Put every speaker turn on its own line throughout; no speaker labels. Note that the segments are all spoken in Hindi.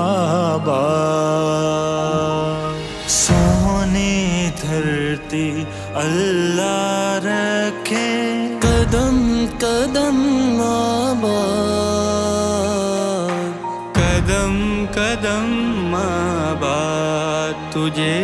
आबा सोने धरती अल्लाह रखे।
कदम कदम माबा
कदम कदम माबा तुझे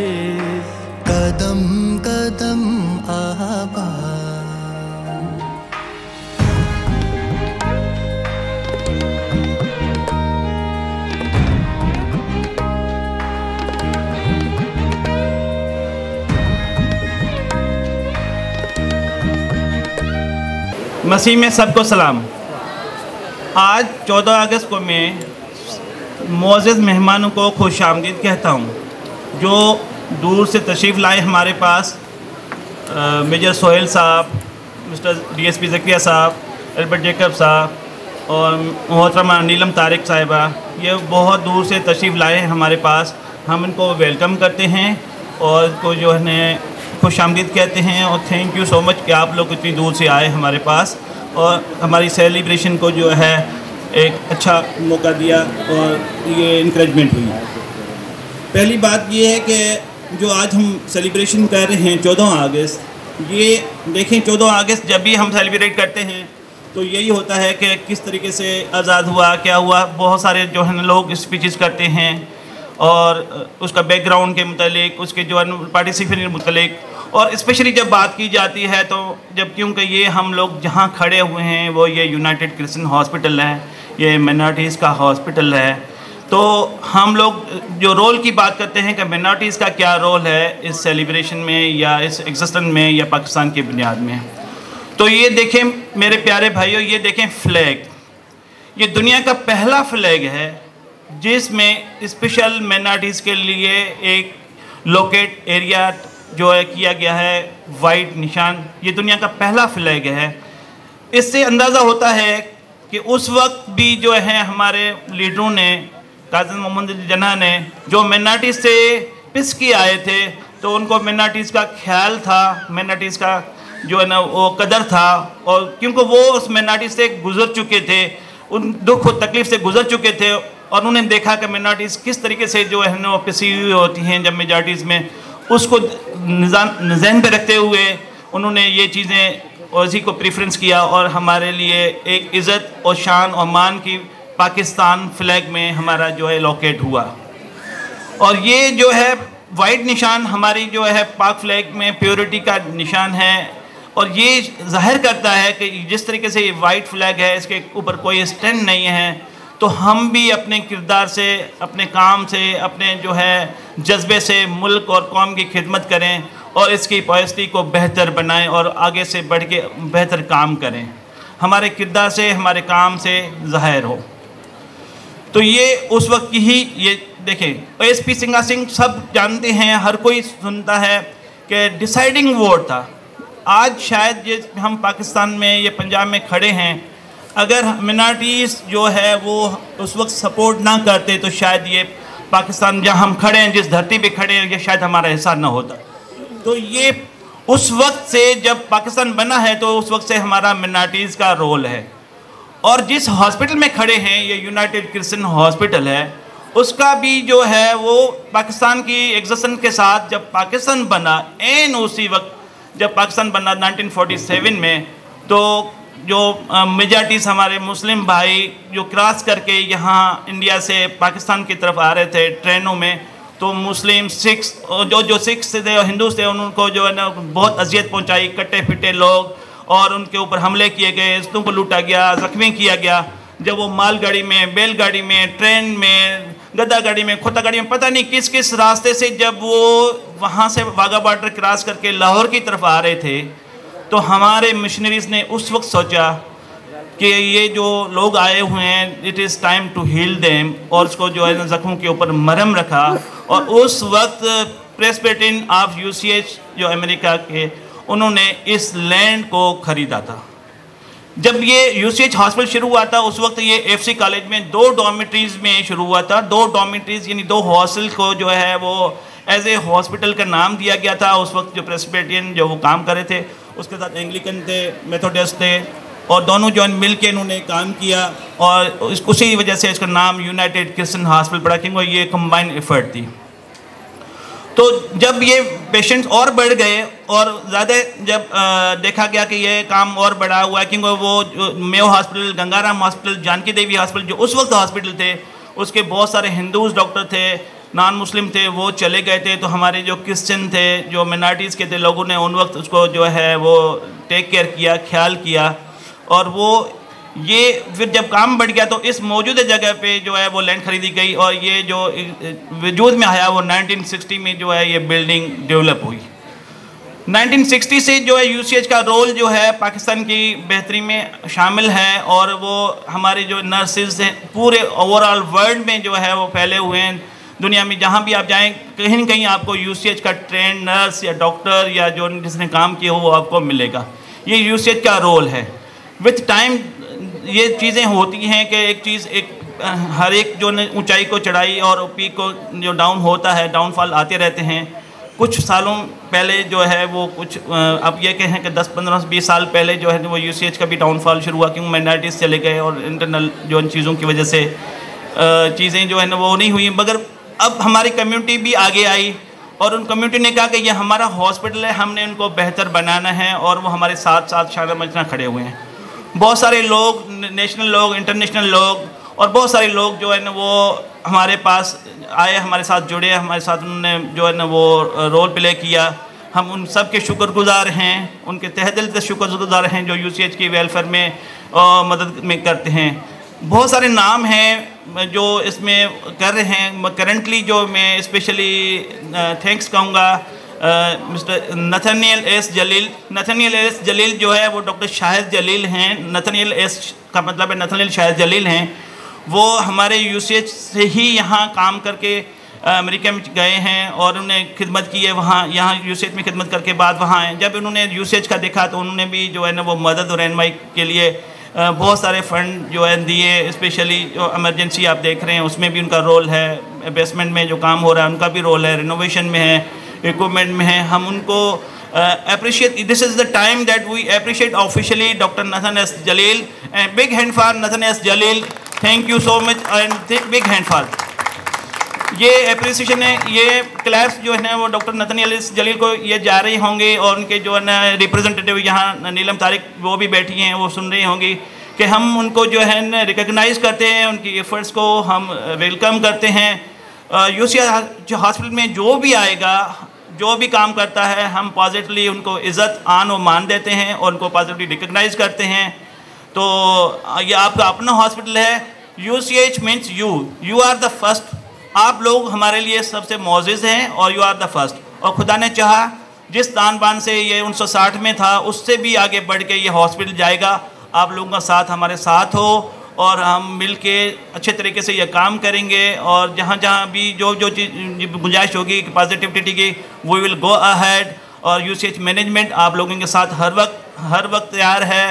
मसीह में सबको सलाम। आज 14 अगस्त को मैं मोज़ मेहमानों को खुश आमदीद कहता हूँ, जो दूर से तशरीफ़ लाए हमारे पास मेजर सोहेल साहब, मिस्टर डीएसपी जकिया साहब, एल्बर्ट जेकब साहब और मोहतरमा नीलम तारिक साहिबा, ये बहुत दूर से तशरीफ़ लाए हैं हमारे पास। हम इनको वेलकम करते हैं और इनको जो है खुश आमदीद कहते हैं और थैंक यू सो मच कि आप लोग इतनी दूर से आए हमारे पास। और हमारी सेलिब्रेशन को जो है एक अच्छा मौका दिया और ये इंकरेजमेंट हुई। पहली बात ये है कि जो आज हम सेलिब्रेशन कर रहे हैं चौदह अगस्त, ये देखें चौदह अगस्त जब भी हम सेलिब्रेट करते हैं तो यही होता है कि किस तरीके से आज़ाद हुआ, क्या हुआ, बहुत सारे जो है ना लोग स्पीचेस करते हैं और उसका बैकग्राउंड के मतलब उसके जो है पार्टिसिपेट के मतलब और स्पेशली जब बात की जाती है तो जब क्योंकि ये हम लोग जहाँ खड़े हुए हैं, वो ये यूनाइटेड क्रिश्चियन हॉस्पिटल है, ये मिनॉरिटीज़ का हॉस्पिटल है। तो हम लोग जो रोल की बात करते हैं कि मिनॉरिटीज़ का क्या रोल है इस सेलिब्रेशन में या इस एग्जिस्टेंस में या पाकिस्तान की बुनियाद में। तो ये देखें मेरे प्यारे भाइयों, ये देखें फ्लैग ये दुनिया का पहला फ्लैग है, जिसमें स्पेशल मिनॉरिटीज़ के लिए एक लोकेट एरिया जो है किया गया है वाइट निशान ये दुनिया का पहला फ्लैग है। इससे अंदाज़ा होता है कि उस वक्त भी जो है हमारे लीडरों ने काजल मोहम्मद जना ने, जो मिनार्टी से पिस के आए थे तो उनको मिनार्टीज़ का ख्याल था मिनार्टीज़ का जो है ना, वो कदर था, और क्योंकि वो उस मिनार्टी से गुजर चुके थे, उन दुख और तकलीफ़ से गुजर चुके थे, और उन्होंने देखा कि मिनार्टीज़ किस तरीके से जो है ना पिसी हुई होती हैं जब मेजार्टीज़ में उसको जहन पे रखते हुए उन्होंने ये चीज़ें उसी को प्रेफरेंस किया और हमारे लिए एक इज़्ज़त और शान और मान की पाकिस्तान फ्लैग में हमारा जो है लोकेट हुआ। और ये जो है वाइट निशान हमारी जो है पाक फ्लैग में प्योरिटी का निशान है और ये ज़ाहिर करता है कि जिस तरीके से ये वाइट फ्लैग है, इसके ऊपर कोई स्टैंड नहीं है। तो हम भी अपने किरदार से, अपने काम से, अपने जो है जज्बे से मुल्क और कौम की खिदमत करें और इसकी पॉलिसी को बेहतर बनाएँ और आगे से बढ़ के बेहतर काम करें। हमारे किरदार से, हमारे काम से ज़ाहिर हो। तो ये उस वक्त की ही ये देखें एस पी सिंगा सिंह सब जानते हैं, हर कोई सुनता है कि डिसाइडिंग वोट था। आज शायद ये हम पाकिस्तान में ये पंजाब में खड़े हैं अगर मिनार्टीज़ जो है वो उस वक्त सपोर्ट ना करते तो शायद ये पाकिस्तान जहाँ हम खड़े हैं, जिस धरती पे खड़े हैं, ये शायद हमारा हिस्सा ना होता। तो ये उस वक्त से जब पाकिस्तान बना है तो उस वक्त से हमारा मिनार्टीज़ का रोल है। और जिस हॉस्पिटल में खड़े हैं, ये यूनाइटेड क्रिश्चियन हॉस्पिटल है, उसका भी जो है वो पाकिस्तान की एग्जशन के साथ जब पाकिस्तान बना एन उसी वक्त जब पाकिस्तान बना 1947 में तो जो मेजॉरिटीज़ हमारे मुस्लिम भाई जो क्रॉस करके यहाँ इंडिया से पाकिस्तान की तरफ़ आ रहे थे ट्रेनों में तो मुस्लिम सिख्स जो जो सिख्स थे और हिंदू थे, उनको जो है ना बहुत अजियत पहुँचाई, कट्टे फिटे लोग, और उनके ऊपर हमले किए गए इस्तों को लूटा गया, जख्मी किया गया। जब वो मालगाड़ी में, बैलगाड़ी में, ट्रेन में गद्दा गाड़ी में खोता गाड़ी में, पता नहीं किस किस रास्ते से जब वो वहाँ से वाघा बॉर्डर क्रॉस करके लाहौर की तरफ़ आ रहे थे तो हमारे मिशनरीज़ ने उस वक्त सोचा कि ये जो लोग आए हुए हैं it is time to heal them और उसको जो है ज़ख्मों के ऊपर मरम रखा और उस वक्त प्रेसपेटिन ऑफ़ यूसीएच जो अमेरिका के, उन्होंने इस लैंड को ख़रीदा था। जब ये यूसीएच हॉस्पिटल शुरू हुआ था, उस वक्त ये एफसी कॉलेज में दो डॉमेट्रीज़ में शुरू हुआ था। दो डॉमेट्रीज़ यानी दो हॉस्टल को जो है वो एज ए हॉस्पिटल का नाम दिया गया था उस वक्त जो प्रेसिपेटियन जो वो काम कर रहे थे उसके साथ एंग्लिकन थे मेथोडिस्ट थे और दोनों जो मिल के इन्होंने काम किया और उस उसी वजह से इसका नाम यूनाइटेड क्रिश्चियन हॉस्पिटल पड़ा क्योंकि ये कंबाइंड एफर्ट थी। तो जब ये पेशेंट्स और बढ़ गए और ज़्यादा जब आ, देखा गया कि ये काम और बढ़ा हुआ है क्योंकि वो Mayo hospital Gangaram hospital Janki Devi hospital जो उस वक्त हॉस्पिटल थे उसके बहुत सारे हिंदूज डॉक्टर थे नॉन मुस्लिम थे, वो चले गए थे तो हमारे जो क्रिश्चियन थे, जो मिनार्टीज़ के थे, लोगों ने उन वक्त उसको जो है, वो टेक केयर किया, ख्याल किया। और वो, ये फिर जब काम बढ़ गया तो इस मौजूदा जगह पे जो है, वो लैंड खरीदी गई, और ये जो वजूद में आया, वो 1960 में जो है, ये बिल्डिंग डेवलप हुई। 1960 से जो है यूसीएच का रोल जो है, पाकिस्तान की बेहतरी में शामिल है, और वो हमारे जो नर्सिस हैं, पूरे ओवरऑल वर्ल्ड में जो है, वो फैले हुए हैं। दुनिया में जहाँ भी आप जाएँ, कहीं ना कहीं आपको यूसीएच का ट्रेन नर्स या डॉक्टर या जो जिसने काम किया हो, वो आपको मिलेगा। ये यूसीएच का रोल है। विथ टाइम ये चीज़ें होती हैं कि एक चीज़, एक, हर एक जो ऊंचाई को चढ़ाई और पीक को जो डाउन होता है डाउनफॉल आते रहते हैं। कुछ सालों पहले जो है, वो कुछ अब ये कहें कि 10 15 20 साल पहले जो है, वो यूसीएच का भी डाउनफॉल शुरू हुआ क्योंकि माइनॉरिटीज़ चले गए और इंटरनल जो इन चीज़ों की वजह से चीज़ें जो है ना, वो नहीं हुई। मगर अब हमारी कम्युनिटी भी आगे आई और उन कम्युनिटी ने कहा कि ये हमारा हॉस्पिटल है, हमने उनको बेहतर बनाना है और वो हमारे साथ साथ शाना मजना खड़े हुए हैं। बहुत सारे लोग नेशनल लोग इंटरनेशनल लोग और बहुत सारे लोग जो है ना वो हमारे पास आए, हमारे साथ जुड़े, हमारे साथ उन्होंने जो है ना वो रोल प्ले किया। हम उन सब के शुक्रगुजार हैं, उनके तह दिल से शुक्रगुजार हैं जो यूसीएच की वेलफेयर में मदद में करते हैं। बहुत सारे नाम हैं, जो इसमें कर रहे हैं। करंटली जो मैं स्पेशली थैंक्स कहूँगा mister Nathaniel S Jalil. Nathaniel S Jalil जो है, वो डॉक्टर शाहिद जलील हैं। नथनियल एस का मतलब है नथनियल शाहिद जलील हैं। वो हमारे यू से ही यहाँ काम करके अमेरिका में गए हैं और उन्होंने खिदमत की है। वहाँ, यहाँ यू में खिदमत करके बाद वहाँ आए। जब उन्होंने यू का देखा तो उन्होंने भी जो है ना, वो मदद और रहनमाई के लिए बहुत सारे फंड जो है दिए स्पेशली जो एमरजेंसी आप देख रहे हैं, उसमें भी उनका रोल है। बेसमेंट में जो काम हो रहा है, उनका भी रोल है रिनोवेशन में है इक्वमेंट में है। हम उनको appreciate this is the time that we appreciate officially doctor Nathan S Jalil big hand for Nathan S Jalil thank you so much and big hand for ये अप्रिसिएशन है, ये क्लैप्स जो है ना वो डॉक्टर नतन जलील को ये जा रही होंगे और उनके जो है ना रिप्रेजेंटेटिव यहाँ नीलम तारिक वो भी बैठी हैं, वो सुन रही होंगी कि हम उनको जो है ना रिकग्नाइज़ करते हैं, उनकी एफर्ट्स को हम वेलकम करते हैं। यू सी जो हॉस्पिटल में जो भी आएगा, जो भी काम करता है, हम पॉजिटिवली उनको इज़्ज़त, आन और मान देते हैं और उनको पॉजिटिवली रिकगनाइज़ करते हैं। तो ये आपका अपना हॉस्पिटल है। U C H means you you are the first आप लोग हमारे लिए सबसे मोजिज़ हैं और यू आर द फ़र्स्ट और खुदा ने चाहा, जिस दान बान से ये 1960 में था, उससे भी आगे बढ़ के ये हॉस्पिटल जाएगा। आप लोगों का साथ हमारे साथ हो और हम मिल के अच्छे तरीके से यह काम करेंगे और जहाँ जहाँ भी जो जो गुंजाइश होगी पॉजिटिविटी की वी विल गो अहेड और यू मैनेजमेंट आप लोगों के साथ हर वक्त हर वक्त तैयार है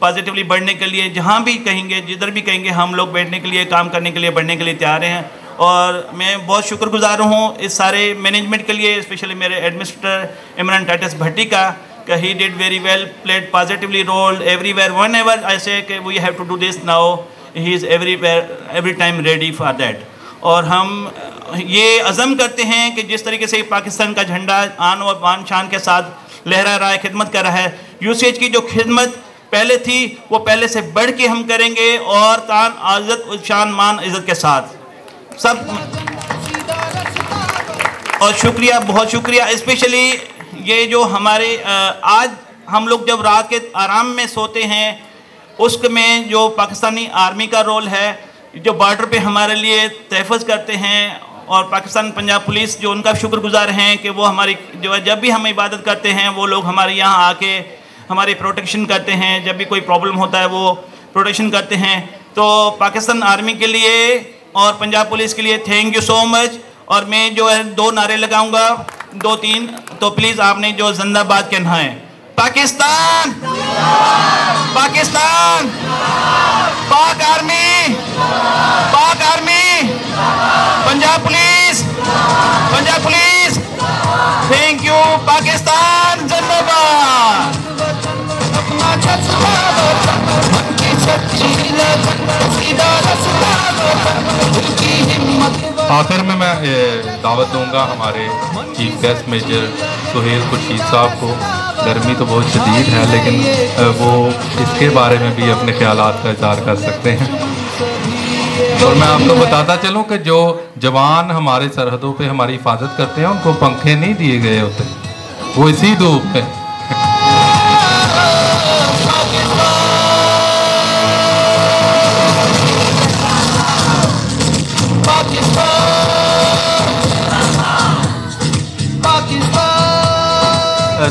पॉजिटिवली बढ़ने के लिए। जहाँ भी कहेंगे, जिधर भी कहेंगे, हम लोग बैठने के लिए, काम करने के लिए, बढ़ने के लिए तैयार हैं। और मैं बहुत शुक्रगुजार हूँ इस सारे मैनेजमेंट के लिए स्पेशली मेरे एडमिनिस्ट्रेटर इमरान टाटस भट्टी का he did very well, played positively role everywhere. Whenever I say okay, we have to do this now, he is everywhere, every time ready for that. और हम ये अज़म करते हैं कि जिस तरीके से पाकिस्तान का झंडा आन और मान शान के साथ लहरा रहा है खिदमत कर रहा है यूसेज की जो खिदमत पहले थी वो पहले से बढ़ के हम करेंगे और तान आज़त शान मान इज़्ज़त के साथ सब। और शुक्रिया, बहुत शुक्रिया। स्पेशली ये जो हमारे आज हम लोग जब रात के आराम में सोते हैं उसमें जो पाकिस्तानी आर्मी का रोल है, जो बॉर्डर पे हमारे लिए तहफ़ करते हैं, और पाकिस्तान पंजाब पुलिस जो उनका शुक्रगुजार हैं कि वो हमारी, जो है जब भी हम इबादत करते हैं, वो लोग हमारे यहाँ आके हमारी प्रोटेक्शन करते हैं। जब भी कोई प्रॉब्लम होता है, वो प्रोटेक्शन करते हैं। तो पाकिस्तान आर्मी के लिए और पंजाब पुलिस के लिए थैंक यू सो मच और मैं जो है दो नारे लगाऊँगा, दो तीन तो प्लीज़ आपने जो जिंदाबाद के है। पाकिस्तान! पाकिस्तान! पाक आर्मी!
आखिर में मैं दावत दूँगा हमारे chief guest major Suhail Khurshid sahab को। गर्मी तो बहुत शदीद है, लेकिन वो इसके बारे में भी अपने ख्याल का इजहार कर सकते हैं। और मैं आपको बताता चलूँ कि जो जवान हमारे सरहदों पे हमारी हिफाजत करते हैं, उनको पंखे नहीं दिए गए होते। वो इसी धूप में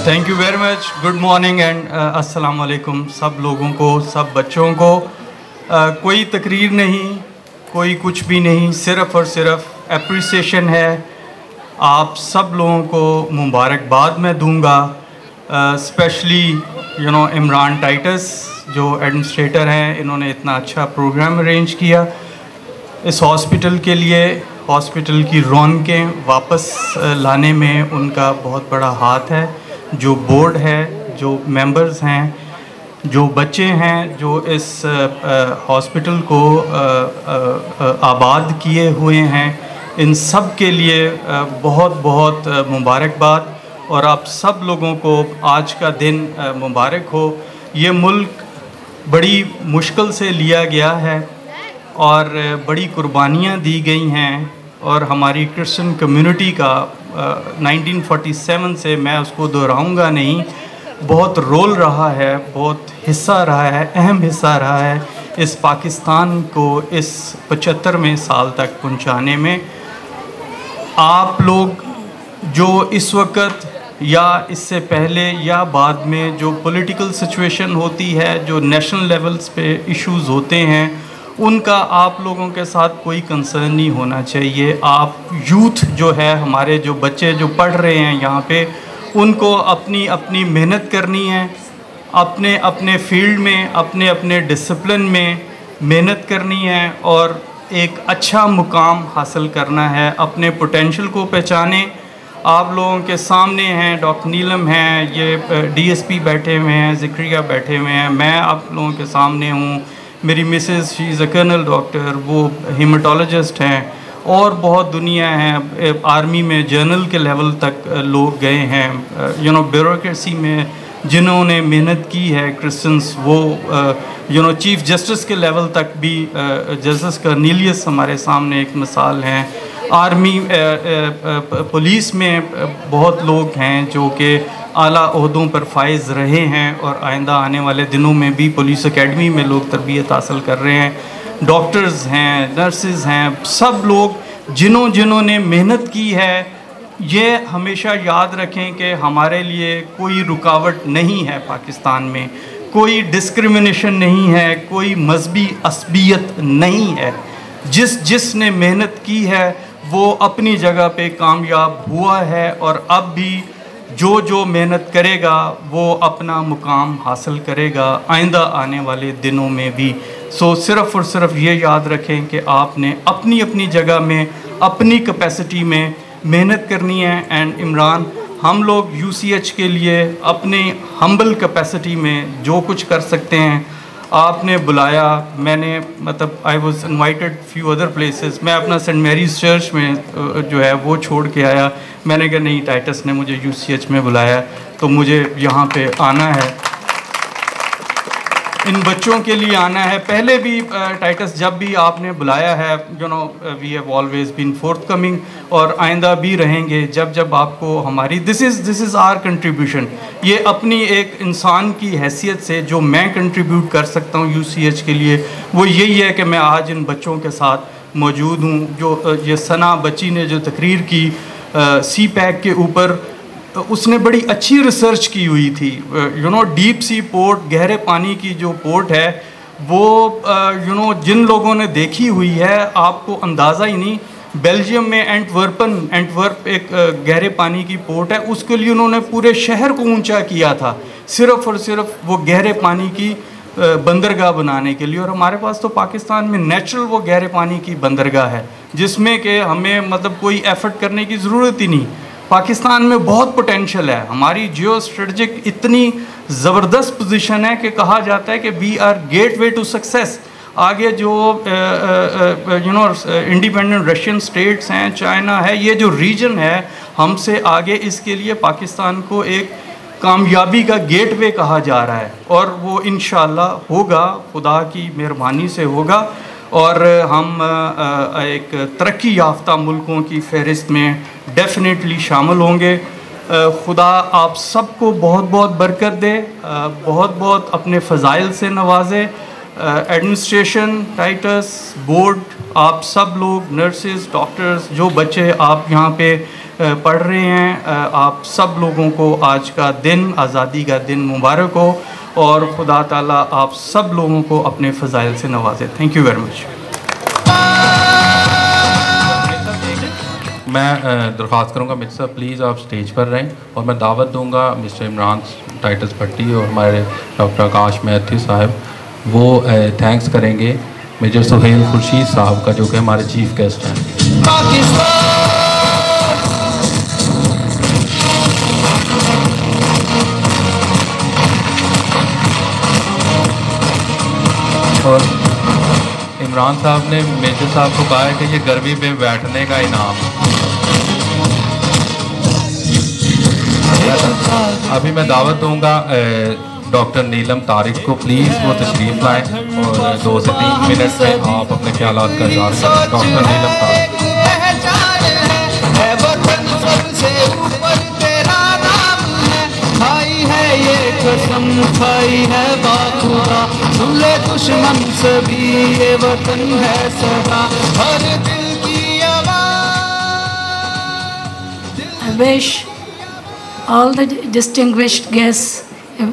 thank you very much good morning and अस्सलाम वालेकुम सब लोगों को सब बच्चों को uh, कोई तकरीर नहीं कोई कुछ भी नहीं सिर्फ़ और सिर्फ़ अप्रिसिएशन है। आप सब लोगों को मुबारकबाद मैं दूँगा specially you know Imran Titus जो एडमिनिस्ट्रेटर हैं इन्होंने इतना अच्छा प्रोग्राम अरेंज किया। इस हॉस्पिटल के लिए हॉस्पिटल की रौनकें वापस लाने में उनका बहुत बड़ा हाथ है। जो बोर्ड है, जो मेंबर्स हैं, जो बच्चे हैं, जो इस हॉस्पिटल को आबाद किए हुए हैं, इन सब के लिए बहुत बहुत मुबारकबाद। और आप सब लोगों को आज का दिन मुबारक हो। ये मुल्क बड़ी मुश्किल से लिया गया है और बड़ी कुर्बानियाँ दी गई हैं। और हमारी क्रिश्चियन कम्युनिटी का 1947 से मैं उसको दोहराऊँगा नहीं। बहुत रोल रहा है, बहुत हिस्सा रहा है, अहम हिस्सा रहा है इस पाकिस्तान को इस पचहत्तरवें साल तक पहुँचाने में। आप लोग जो इस वक्त या इससे पहले या बाद में जो पॉलिटिकल सिचुएशन होती है, जो नेशनल लेवल्स पे इश्यूज़ होते हैं उनका आप लोगों के साथ कोई कंसर्न नहीं होना चाहिए। आप यूथ जो है, हमारे जो बच्चे जो पढ़ रहे हैं यहाँ पे, उनको अपनी अपनी मेहनत करनी है। अपने अपने फ़ील्ड में, अपने अपने डिसिप्लिन में मेहनत करनी है और एक अच्छा मुकाम हासिल करना है। अपने पोटेंशियल को पहचाने। आप लोगों के सामने हैं, डॉक्टर नीलम हैं, ये डीएसपी बैठे हुए हैं, जिक्रिया बैठे हुए हैं। मैं आप लोगों के सामने हूँ। मेरी missus she is a colonel doctor वो हेमाटोलॉजिस्ट हैं, और बहुत दुनिया है आर्मी में जनरल के लेवल तक लोग गए हैं यू नो ब्यूरोसी में जिन्होंने मेहनत की है क्रिश्चियंस वो यू नो चीफ जस्टिस के लेवल तक भी जस्टिस कर्नीलियस हमारे सामने एक मिसाल हैं। आर्मी पुलिस में बहुत लोग हैं जो कि आला अहदों पर फाइज रहे हैं और आइंदा आने वाले दिनों में भी पुलिस अकेडमी में लोग तरबियत हासिल कर रहे हैं। डॉक्टर्स हैं नर्सेज हैं, सब लोग जिन्हों जिन्होंने मेहनत की है, ये हमेशा याद रखें कि हमारे लिए कोई रुकावट नहीं है पाकिस्तान में। कोई डिस्क्रिमिनेशन नहीं है, कोई मजहबी असबियत नहीं है। जिस जिसने मेहनत की है, वो अपनी जगह पे कामयाब हुआ है और अब भी जो जो मेहनत करेगा, वो अपना मुकाम हासिल करेगा आइंदा आने वाले दिनों में भी। सो सिर्फ़ और सिर्फ़ ये याद रखें कि आपने अपनी अपनी जगह में, अपनी कैपेसिटी में मेहनत करनी है। एंड इमरान, हम लोग यूसीएच के लिए अपने हम्बल कैपेसिटी में जो कुछ कर सकते हैं आपने बुलाया, मैंने मतलब I was invited few other places मैं अपना सेंट मेरीज चर्च में जो है, वो छोड़ के आया। मैंने कहा, नहीं टाइटस ने मुझे यूसीएच में बुलाया तो मुझे यहाँ पे आना है। इन बच्चों के लिए आना है। पहले भी टाइटस, जब भी आपने बुलाया है you know we have always been forthcoming और आइंदा भी रहेंगे। जब जब आपको हमारी this is this is our contribution ये अपनी एक इंसान की हैसियत से जो मैं कंट्रीब्यूट कर सकता हूँ यूसीएच के लिए, वो यही है कि मैं आज इन बच्चों के साथ मौजूद हूँ। जो ये सना बच्ची ने जो तकरीर की सी पैक के ऊपर उसने बड़ी अच्छी रिसर्च की हुई थी। You know deep sea port गहरे पानी की जो पोर्ट है, वो यू नो जिन लोगों ने देखी हुई है, आपको अंदाज़ा ही नहीं, बेल्जियम में एंटवर्पन, एंटवर्प एक गहरे पानी की पोर्ट है, उसके लिए उन्होंने पूरे शहर को ऊँचा किया था, सिर्फ़ और सिर्फ़ वो गहरे पानी की बंदरगाह बनाने के लिए। और हमारे पास तो पाकिस्तान में नेचुरल वो गहरे पानी की बंदरगाह है, जिसमें कि हमें मतलब कोई एफर्ट करने की ज़रूरत ही नहीं। पाकिस्तान में बहुत पोटेंशियल है। हमारी जियो स्ट्रेटजिक इतनी ज़बरदस्त पोजीशन है कि कहा जाता है कि we are gateway to success आगे जो you know independent Russian states हैं चाइना है, ये जो रीजन है, हमसे आगे इसके लिए पाकिस्तान को एक कामयाबी का गेट वे कहा जा रहा है। और वो इन होगा, खुदा की मेहरबानी से होगा। और हम एक तरक्की याफ्ता मुल्कों की फहरिस्त में डेफिनेटली शामिल होंगे। खुदा आप सबको बहुत बहुत बरकत दे बहुत बहुत अपने फ़जाइल से नवाजे। एडमिनिस्ट्रेशन टाइटस बोर्ड आप सब लोग नर्सेज डॉक्टर्स जो बच्चे आप यहाँ पे पढ़ रहे हैं आप सब लोगों को आज का दिन, आज़ादी का दिन मुबारक हो। और खुदा ताला आप सब लोगों को अपने फ़जाइल से नवाजे। थैंक यू वेरी मच
मैं दरख्वास्त करूँगा मिर्ज साहब प्लीज़ आप स्टेज पर रहें और मैं दावत दूँगा मिस्टर इमरान टाइटस भट्टी और हमारे डॉक्टर आकाश मैथ्यू साहब। वो थैंक्स करेंगे मेजर सुहेल खुर्शीद साहब का, जो कि हमारे चीफ गेस्ट हैं। और इमरान साहब ने मेजर साहब को कहा है कि ये गर्मी में बैठने का इनाम। अभी मैं दावत दूँगा डॉक्टर नीलम तारिक को। प्लीज़ वो तशरीफ़ लाएँ और दो से तीन मिनट में आप अपने ख्याल का इजहार करें। डॉक्टर नीलम तारिक।
कसम खाई है बाखुदा सुन ले दुश्मन से भी ये वतन है सदा हर दिल की
I wish all the distinguished guests a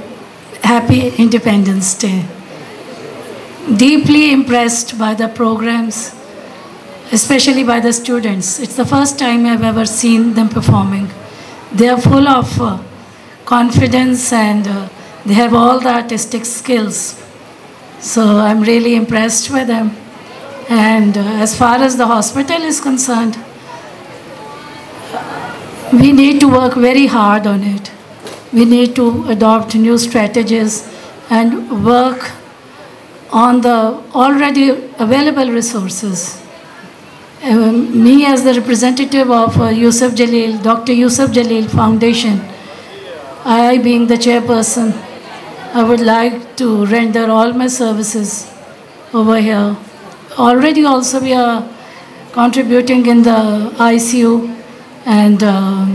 happy Independence Day. Deeply impressed by the programs, especially by the students. It's the first time I've ever seen them performing. They are full of uh, confidence and uh, they have all the artistic skills. So I'm really impressed with them. And uh, as far as the hospital is concerned, we need to work very hard on it. We need to adopt new strategies and work on the already available resources. Uh, me as the representative of uh, Yusuf Jalil, Dr. Yusuf Jalil Foundation, I, being the chairperson, I would like to render all my services over here. Already also we are contributing in the ICU and uh,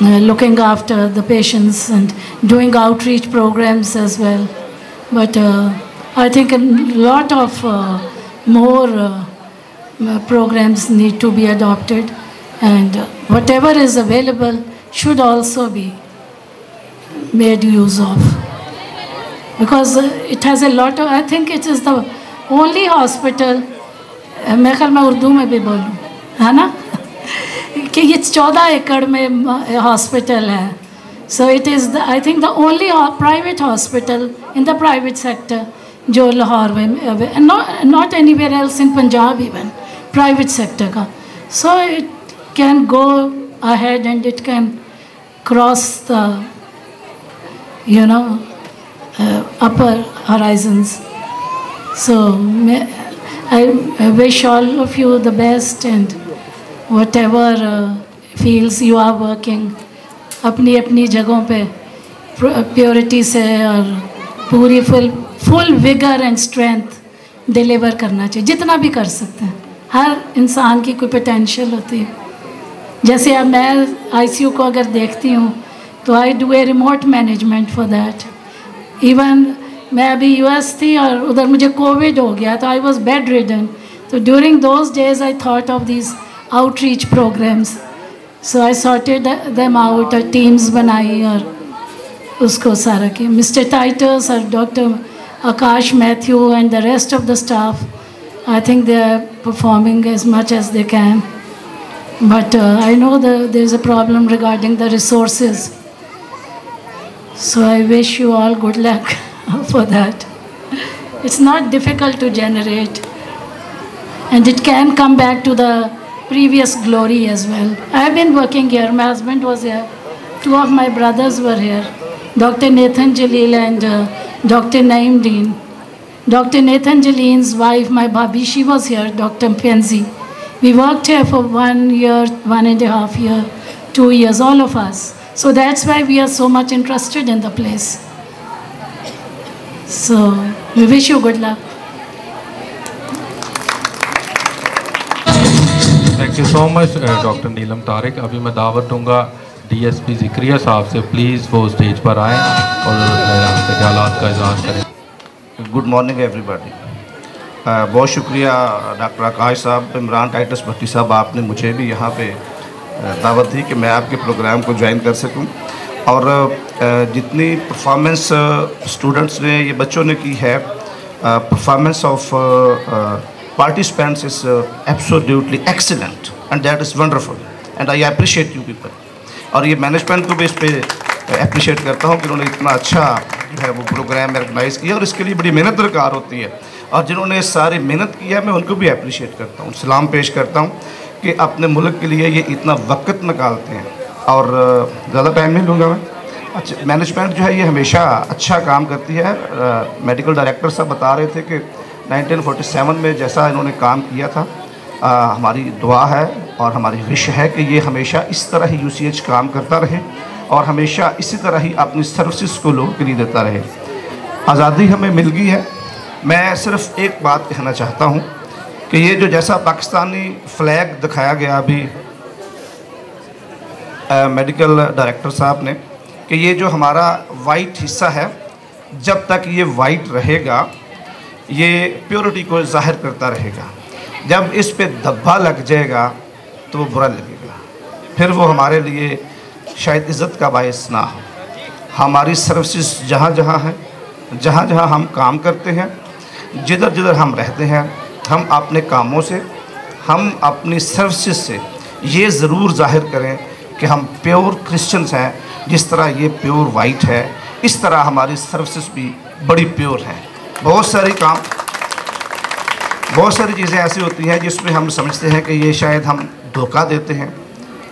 uh, looking after the patients and doing outreach programs as well. But uh, I think a lot of uh, more uh, programs need to be adopted and whatever is available should also be made use of. Because it has a lot of, I think it is the only hospital, मैं ख्याल मैं उर्दू में भी बोलूँ है ना? कि ये चौदह एकड़ में हॉस्पिटल है। So it is I think the only private hospital in the private sector जो लाहौर में not anywhere else in Punjab even private sector का। So it can go ahead and it can cross the you know, uh, upper horizons. So I, I, wish all of you the best and whatever uh, fields you are working, अपनी अपनी जगहों पे प्योरिटी से और पूरी full full vigour and strength deliver करना चाहिए जितना भी कर सकते हैं हर इंसान की कोई पोटेंशियल होती है जैसे अब मैं आईसीयू को अगर देखती हूँ तो I do a remote management for that even मैं अभी यूएस थी और उधर मुझे कोविड हो गया तो आई वॉज़ बेड रिडन तो during those days I thought of this outreach programmes so I sorted them out और टीम्स बनाई और उसको सारा किया. मिस्टर टाइटर्स और doctor Akash Matthew and the rest of the staff I think they are performing as much as they can but uh, I know that there's a problem regarding the resources. So I wish you all good luck for that. It's not difficult to generate. And it can come back to the previous glory as well. I have been working here. My husband was here. Two of my brothers were here. Dr. Nathan Jalil and uh, Dr. Naim Dean. Dr. Nathan Jaleen's wife, my bhabhi, she was here, Dr. Penzi. We worked here for one year, one and a half year, two years, all of us. So that's why we are so much interested in the place. So we wish you good luck.
Thank you so much doctor Neelam Tariq अभी मैं दावत दूँगा डीएसपी जिक्रिया साहब से प्लीज़ वो स्टेज पर आएँ और मेरे आपसे ख्याल का इजहार करें
गुड मॉर्निंग एवरीबॉडी बहुत शुक्रिया डॉक्टर आकाश साहब इमरान टाइटस भट्टी साहब आपने मुझे भी यहाँ पे uh, दावत थी कि मैं आपके प्रोग्राम को ज्वाइन कर सकूँ। और जितनी परफॉर्मेंस स्टूडेंट्स ने ये बच्चों ने की है performance of participants is uh, excellent and that is wonderful and I appreciate you people. और ये मैनेजमेंट को भी इस पर अप्रिशिएट करता हूँ कि उन्होंने इतना अच्छा जो है वो प्रोग्राम ऑर्गेनाइज़ किया और इसके लिए बड़ी मेहनत दरकार होती है। और जिन्होंने सारी मेहनत की है मैं उनको भी अप्रिशिएट करता हूँ सलाम पेश करता हूँ। कि अपने मुल्क के लिए ये इतना वक्त निकालते हैं। और ज़्यादा टाइम नहीं लूँगा मैं। अच्छा मैनेजमेंट जो है ये हमेशा अच्छा काम करती है। मेडिकल डायरेक्टर साहब बता रहे थे कि 1947 में जैसा इन्होंने काम किया था आ, हमारी दुआ है और हमारी विश है कि ये हमेशा इस तरह ही यूसीएच काम करता रहे और हमेशा इसी तरह ही अपनी सर्विसेज़ को लोगों के लिए देता रहे। आज़ादी हमें मिल गई है। मैं सिर्फ़ एक बात कहना चाहता हूँ कि ये जो जैसा पाकिस्तानी फ्लैग दिखाया गया अभी मेडिकल डायरेक्टर साहब ने, कि ये जो हमारा वाइट हिस्सा है, जब तक ये वाइट रहेगा, ये प्योरिटी को ज़ाहिर करता रहेगा। जब इस पे धब्बा लग जाएगा तो वो बुरा लगेगा। फिर वो हमारे लिए शायद इज़्ज़त का बायस ना हो। हमारी सर्विसेज़ जहाँ जहाँ हैं जहाँ जहाँ हम काम करते हैं जिधर जिधर हम रहते हैं हम अपने कामों से, हम अपनी सर्विसेज़ से ये ज़रूर ज़ाहिर करें कि हम प्योर क्रिश्चियंस हैं, जिस तरह ये प्योर वाइट है, इस तरह हमारी सर्विसेज़ भी बड़ी प्योर हैं। बहुत सारी काम, बहुत सारी चीज़ें ऐसी होती हैं जिसमें हम समझते हैं कि ये शायद हम धोखा देते हैं।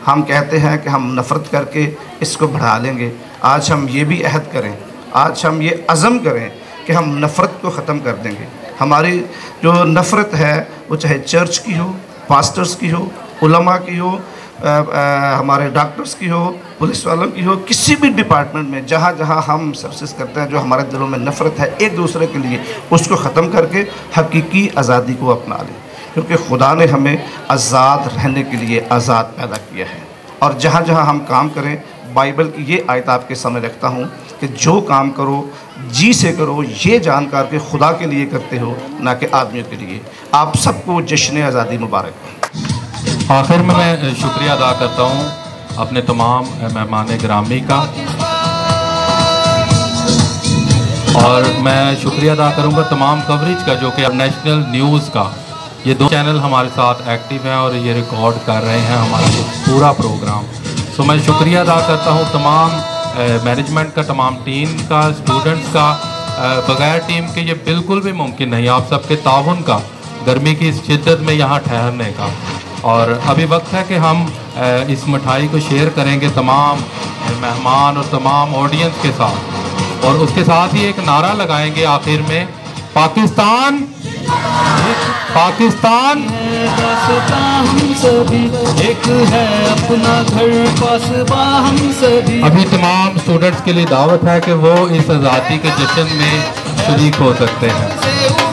हम कहते हैं कि हम नफ़रत करके इसको बढ़ा लेंगे। आज हम ये भी अहद करें, आज हम ये अज़म करें कि हम नफ़रत को ख़त्म कर देंगे। हमारी जो नफ़रत है वो चाहे चर्च की हो पास्टर्स की हो उलमा की हो आ, आ, हमारे डॉक्टर्स की हो पुलिस वालों की हो किसी भी डिपार्टमेंट में जहाँ जहाँ हम सर्विस करते हैं जो हमारे दिलों में नफ़रत है एक दूसरे के लिए उसको ख़त्म करके हकीकी आज़ादी को अपना लें। क्योंकि खुदा ने हमें आज़ाद रहने के लिए आज़ाद पैदा किया है। और जहाँ जहाँ हम काम करें बाइबल की ये आयत आपके सामने रखता हूँ कि जो काम करो, जी से करो, ये जानकार के खुदा के लिए करते हो, ना कि आदमियों के लिए। आप सबको जश्न आज़ादी मुबारक।
आखिर में मैं शुक्रिया अदा करता हूँ अपने तमाम मेहमान ग्रामी का। और मैं शुक्रिया अदा करूँगा तमाम कवरेज का, जो कि अब नेशनल न्यूज़ का। ये दो चैनल हमारे साथ एक्टिव हैं और ये रिकॉर्ड कर रहे हैं हमारा पूरा प्रोग्राम सो मैं शुक्रिया अदा करता हूँ तमाम मैनेजमेंट का, तमाम टीम का स्टूडेंट्स का बगैर टीम के ये बिल्कुल भी मुमकिन नहीं आप सबके ताउन का, गर्मी की इस शिद्दत में यहाँ ठहरने का। और अभी वक्त है कि हम इस मिठाई को शेयर करेंगे तमाम मेहमान और तमाम ऑडियंस के साथ। और उसके साथ ही एक नारा लगाएँगे आखिर में, पाकिस्तान पाकिस्तान।
एक है अपना घर हम सभी
अभी तमाम स्टूडेंट्स के लिए दावत है कि वो इस आज़ादी के जश्न में शरीक हो सकते हैं।